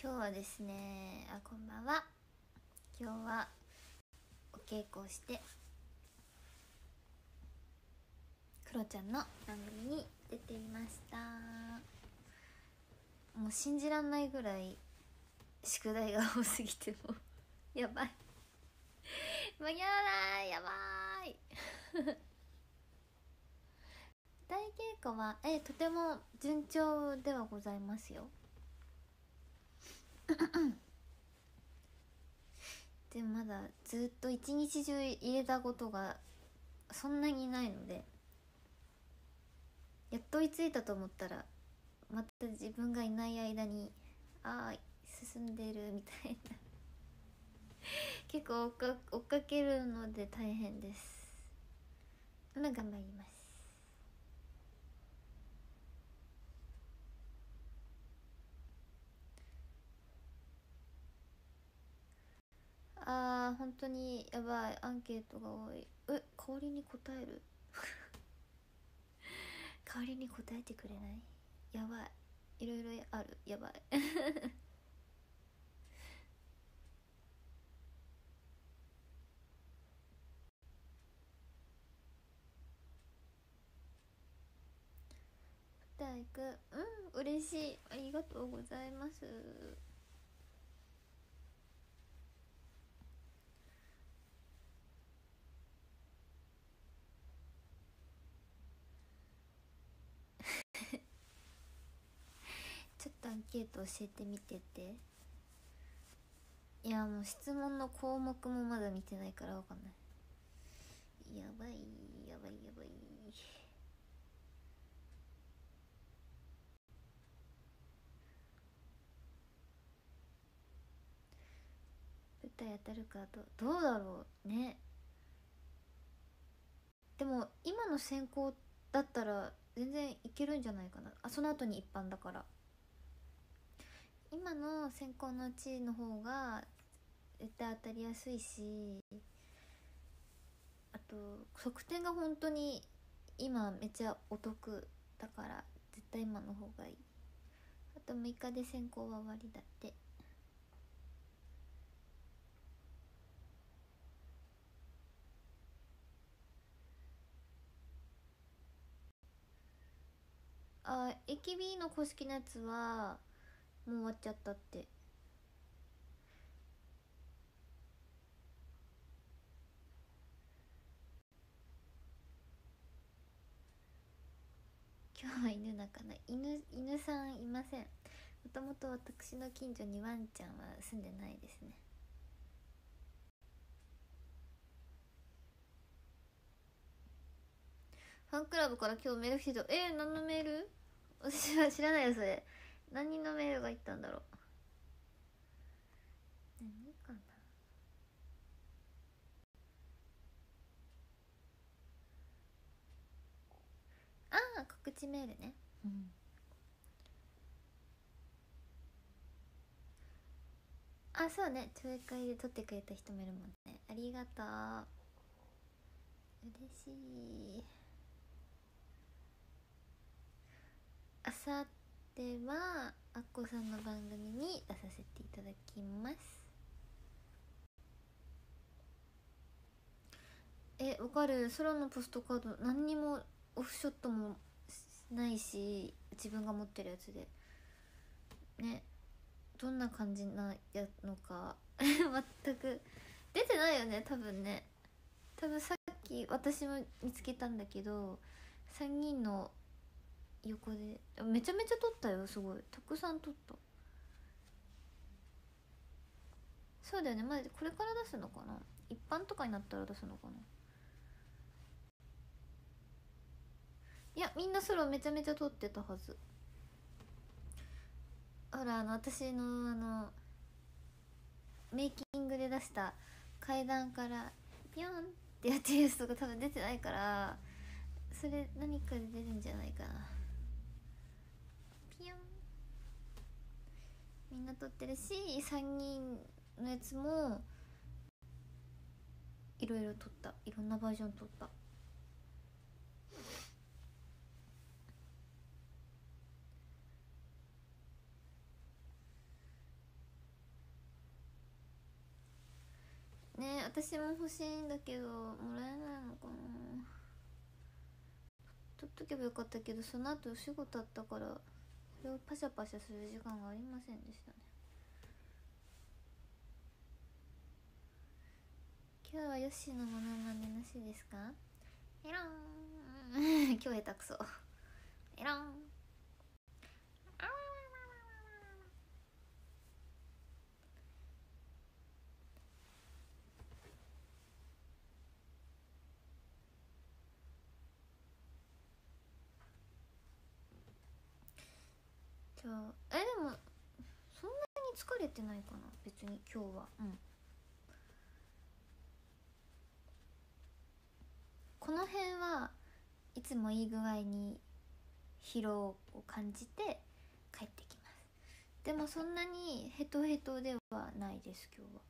今日はですねあこんばんは。今日はお稽古をしてクロちゃんの番組に出ていました。もう信じらんないぐらい宿題が多すぎても やばい。間に合わない。やばい。大稽古はえとても順調ではございますよ。でまだずっと一日中入れたことがそんなにないのでやっと追いついたと思ったらまた自分がいない間にああ進んでるみたいな。結構追っか追っかけるので大変です。まあ頑張ります。あー本当にやばい。アンケートが多い。え代わりに答える？代わりに答えてくれない？やばい。いろいろある。やばい。大工うん嬉しい。ありがとうございますちょっとアンケート教えてみてて。いやもう質問の項目もまだ見てないからわかんない。やばいやばいやばい。舞台当たるかどどうだろうね。でも今の選考だったら全然いけるんじゃないかな。あその後に一般だから。今の選考のうちの方が絶対当たりやすいしあと側転が本当に今めっちゃお得だから絶対今の方がいい。あと6日で選考は終わりだって。あ AKB の公式のやつはもう終わっちゃったって。今日は犬鳴かな犬犬さんいません。もともと私の近所にワンちゃんは住んでないですね。ファンクラブから今日メール来てた。えー、何のメール？私は知らないよそれ。何のメールがいったんだろう？何かな？ああ告知メールね。うん。あそうね。上映会で撮ってくれた人もいるもんね。ありがとう。嬉しい。あさってではあっこさんの番組に出させていただきます。えわかる。空のポストカード何にもオフショットもないし自分が持ってるやつで。ねどんな感じなやのか 全く出てないよね多分ね。多分さっき私も見つけたんだけど3人の横で。めちゃめちゃ撮ったよすごい。たくさん撮った。そうだよね。まずこれから出すのかな。一般とかになったら出すのかな。いやみんなソロめちゃめちゃ撮ってたはず。ほらあの私のあのメイキングで出した階段からピョンってやってるやつとか多分出てないからそれ何かで出るんじゃないかな。みんな撮ってるし3人のやつもいろいろ撮った。いろんなバージョン撮った。ね私も欲しいんだけどもらえないのかな。取っとけばよかったけどその後お仕事あったかられをパシャパシャする時間がありませんでしたね。今日はヨッシーのものまねなしですか？エロン。今日下手くそ。エロン。じゃあえでもそんなに疲れてないかな？別に今日は。うん。この辺はいつもいい具合に疲労を感じて帰ってきます。でもそんなにヘトヘトではないです今日は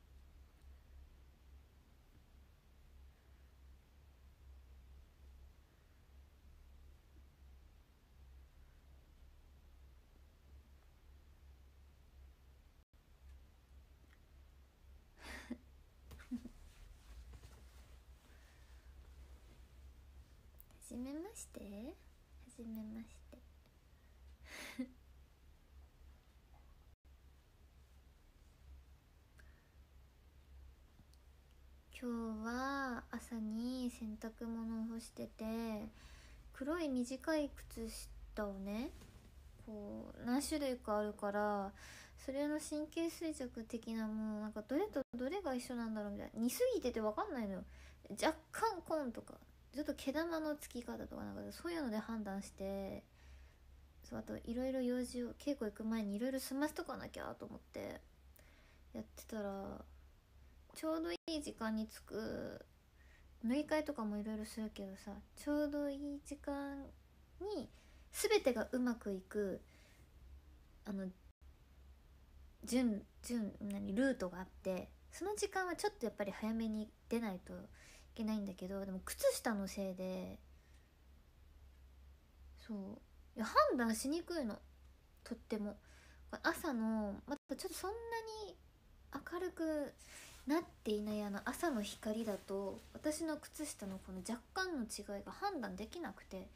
はじめまして。はじめまして。今日は朝に洗濯物を干してて黒い短い靴下をねこう何種類かあるからそれの神経衰弱的なもうなんかどれとどれが一緒なんだろうみたいな。似すぎてて分かんないのよ。若干コンとか。ちょっと毛玉のつき方とかなんかそういうので判断してそうあといろいろ用事を稽古行く前にいろいろ済ませとかなきゃと思ってやってたらちょうどいい時間に着く乗り換えとかもいろいろするけどさちょうどいい時間に全てがうまくいくあの順順何ルートがあってその時間はちょっとやっぱり早めに出ないとけないんだけどでも靴下のせいでそう。いや判断しにくいの。とっても。朝のまたちょっとそんなに明るくなっていないあの朝の光だと私の靴下のこの若干の違いが判断できなくて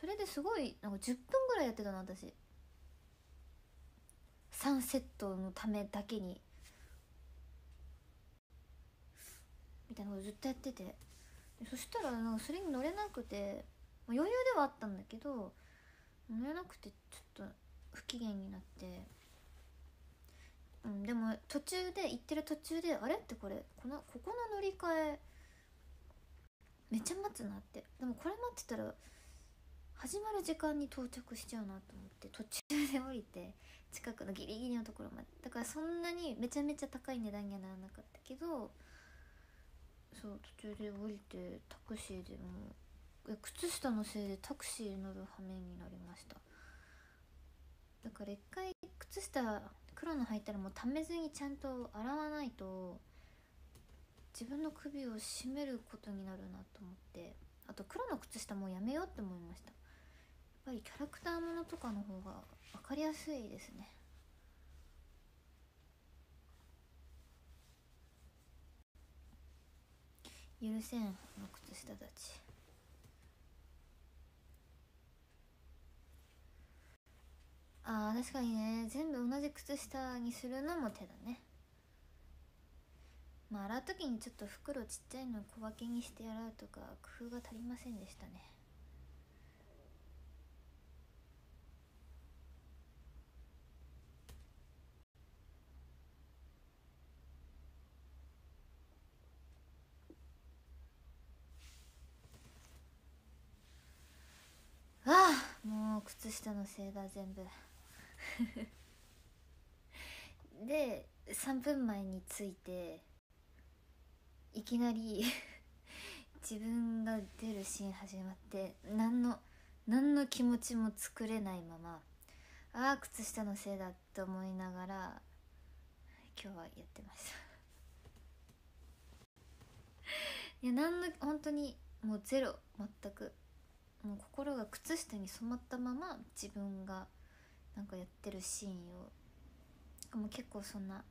それですごいなんか10分ぐらいやってたの私。サンセットのためだけに。みたいなことずっとやってて。そしたらなんかそれに乗れなくて、まあ、余裕ではあったんだけど乗れなくてちょっと不機嫌になって、うん、でも途中で行ってる途中であれ？ってこれこのここの乗り換えめっちゃ待つなって。でもこれ待ってたら始まる時間に到着しちゃうなと思って途中で降りて近くのギリギリのところまで。だからそんなにめちゃめちゃ高い値段にはならなかったけどそう途中で降りてタクシーでもえ靴下のせいでタクシー乗る羽目になりました。だから一回靴下黒の履いたらもうためずにちゃんと洗わないと自分の首を絞めることになるなと思ってあと黒の靴下もうやめようって思いました。やっぱりキャラクターものとかの方が分かりやすいですね。許せんあの靴下たち。あー確かにね。全部同じ靴下にするのも手だね。まあ洗う時にちょっと袋ちっちゃいの小分けにして洗うとか工夫が足りませんでしたねああもう靴下のせいだ全部。で3分前に着いていきなり 自分が出るシーン始まって何の何の気持ちも作れないままああ靴下のせいだって思いながら今日はやってました。いや何の本当にもうゼロ全く。もう心が靴下に染まったまま自分がなんかやってるシーンをもう結構そんな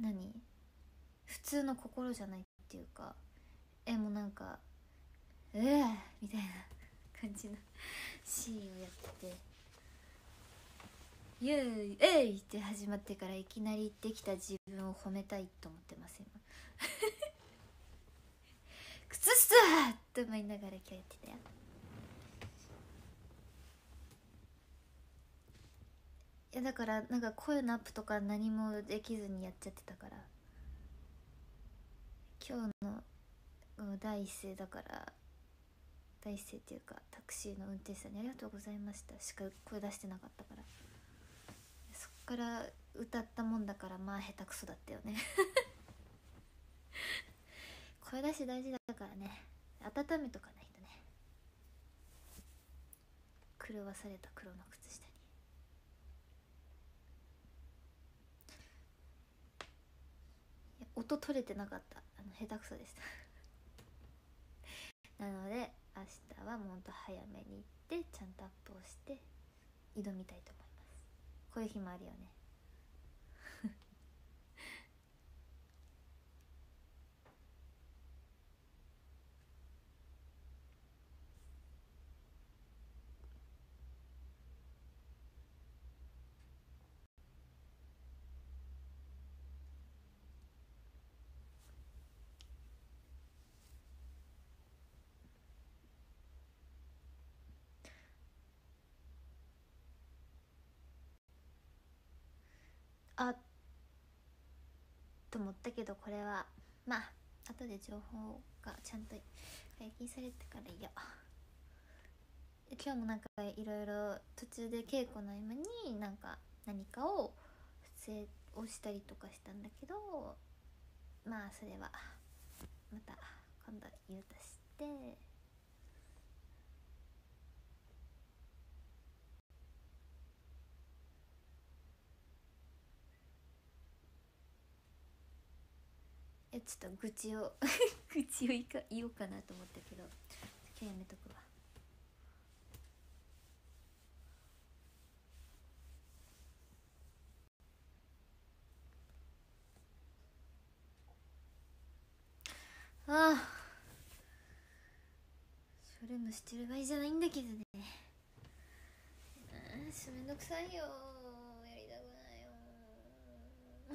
何？普通の心じゃないっていうかえもうなんか「うえみたいな感じのシーンをやってて「イエイえい!」って始まってからいきなりできた自分を褒めたいと思ってます今 靴下と思いながら今日やってたよ。いやだからなんか声のアップとか何もできずにやっちゃってたから。今日のうん第一声だから第一声っていうかタクシーの運転手さんに「ありがとうございました」しか声出してなかったから。そっから歌ったもんだからまあ下手くそだったよね。声出し大事だからね。温めとかないとね。狂わされた黒の靴下に。音取れてなかった。あの下手くそでした。なので明日はもうほんと早めに行ってちゃんとアップをして挑みたいと思います。こういう日もあるよね。あと思ったけどこれはまあ後で情報がちゃんと解禁されてからいいや今日もなんかいろいろ途中で稽古の合間になんか何かを撮影をしたりとかしたんだけどまあそれはまた今度言うとして。ちょっと愚痴を 愚痴を言か言おうかなと思ったけど今日やめとくわ。ああ。それもしてる場合じゃないんだけどね。ああめんどくさいよ。やりたくな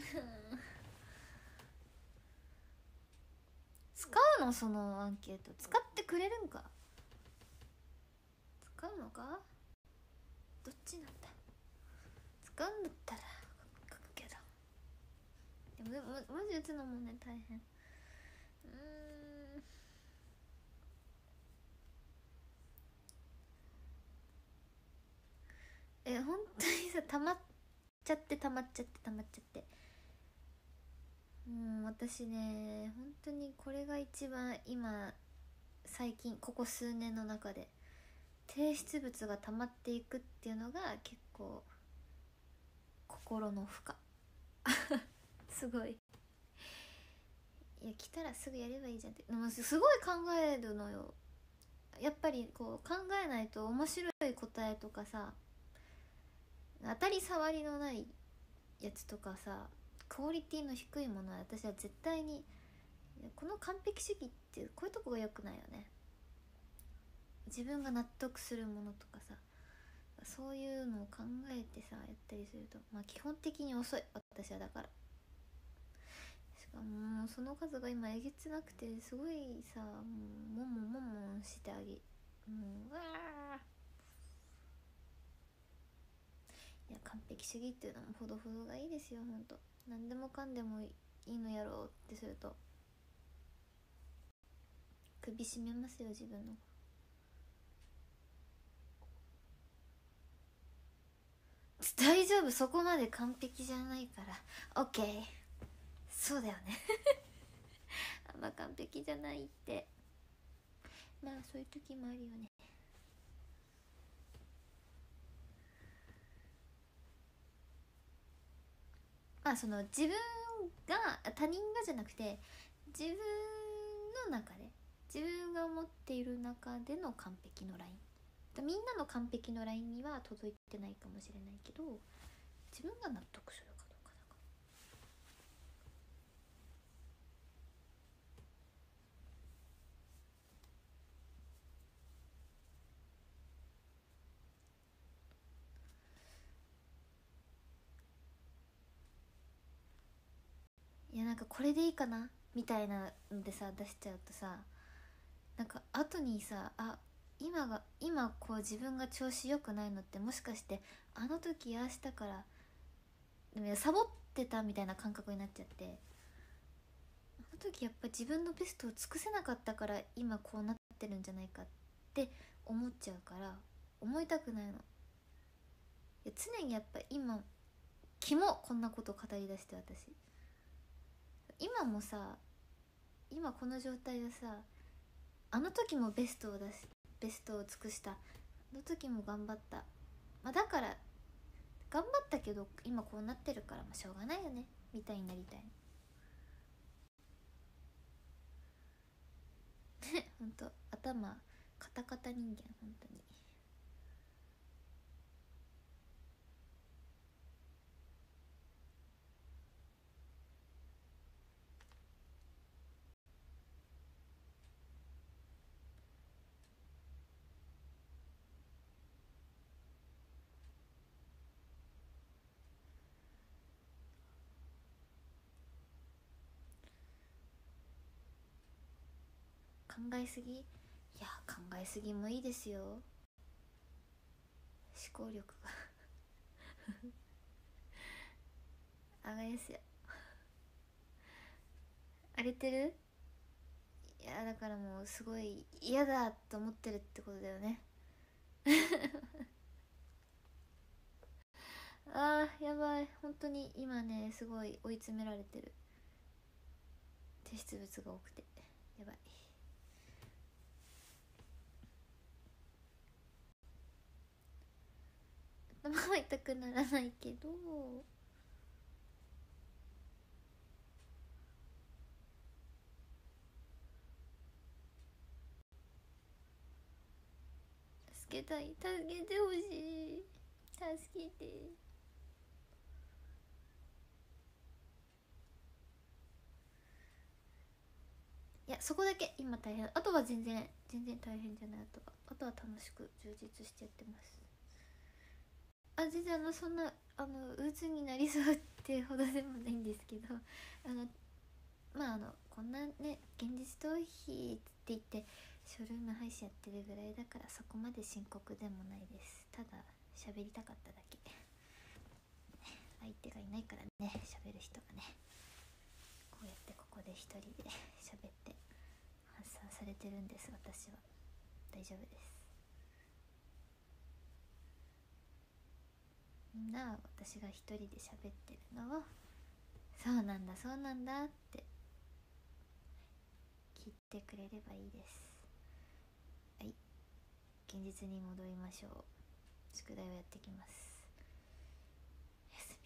いよ。使うの？そのアンケート。使ってくれるんか？使うのか？どっちなんだ？使うんだったら書くけど。でもまマジ打つのもね大変。うん。え本当にさ溜まっちゃって溜まっちゃって溜まっちゃって。う私ね本当にこれが一番今最近ここ数年の中で提出物が溜まっていくっていうのが結構心の負荷。すごい。いや来たらすぐやればいいじゃんって。でもすごい考えるのよ。やっぱりこう考えないと面白い答えとかさ当たり障りのないやつとかさクオリティの低いものは私は絶対にこの完璧主義ってこういうとこが良くないよね。自分が納得するものとかさそういうのを考えてさやったりするとまあ基本的に遅い。私はだから。しかもその数が今えげつなくてすごいさもうもんもんもんもんしてあげもううわいや完璧主義っていうのもほどほどがいいですよほんと。何でもかんでもいいのやろうってすると。首絞めますよ自分の。大丈夫そこまで完璧じゃないから。OK そうだよね。あんま完璧じゃないって。まあそういう時もあるよね。まあその自分が他人がじゃなくて自分の中で自分が思っている中での完璧のライン。みんなの完璧のラインには届いてないかもしれないけど自分が納得するかどうかだかいやなんかこれでいいかな？みたいなのでさ出しちゃうとさなんか後にさあ今が今こう自分が調子良くないのってもしかしてあの時ああしたからでもサボってたみたいな感覚になっちゃってあの時やっぱ自分のベストを尽くせなかったから今こうなってるんじゃないかって思っちゃうから思いたくないの。いや常にやっぱ今キモこんなこと語りだして私。今もさ今この状態はさあの時もベストを出しベストを尽くした。あの時も頑張った。まあだから頑張ったけど今こうなってるからまあしょうがないよね。みたいになりたいねほんと頭カタカタ人間本当に。えすぎ？いや考えすぎもいいですよ。思考力。が あがやすや荒れてる？いやだからもうすごい嫌だと思ってるってことだよね。あーやばい。本当に今ねすごい追い詰められてる。提出物が多くて。やばい。頭は痛くならないけど。助けたい助けてほしい。助けて。いやそこだけ。今大変。あとは全然全然大変じゃない。あとはあとは楽しく充実してやってます。あ全然あのそんなあの鬱になりそうってほどでもないんですけど あのまああのこんなね現実逃避って言ってショールーム配信やってるぐらいだからそこまで深刻でもないです。ただ喋りたかっただけ。相手がいないからね喋る人がね。こうやってここで一人で喋って発散されてるんです私は。大丈夫です。みんな私が一人で喋ってるのをそうなんだそうなんだって聞いてくれればいいです。はい。現実に戻りましょう。宿題をやってきます。おやす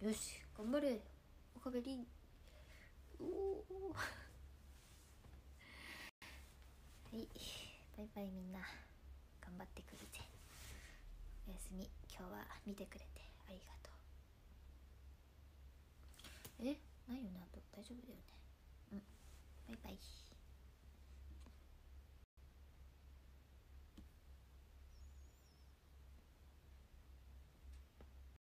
み。よし頑張れ。おかべりおおはい。バイバイみんな。頑張ってくるぜ。おやすみ。今日は見てくれてありがとう。え？ないよね。あと大丈夫だよね。うん。バイバイ。